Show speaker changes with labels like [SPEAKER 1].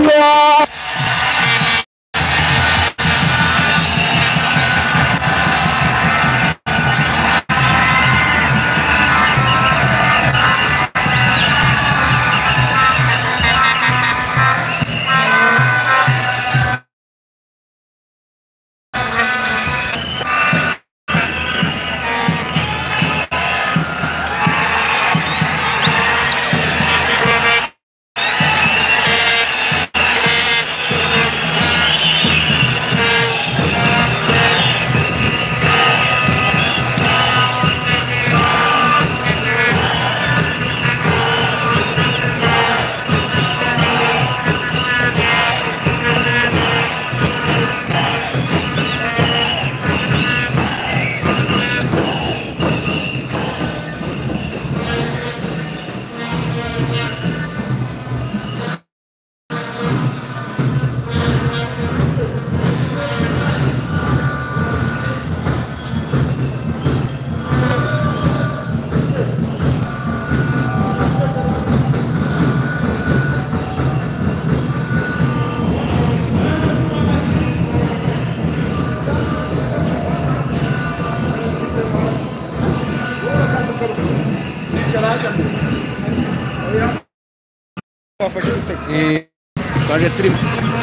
[SPEAKER 1] Yeah.
[SPEAKER 2] E... Agora é tri...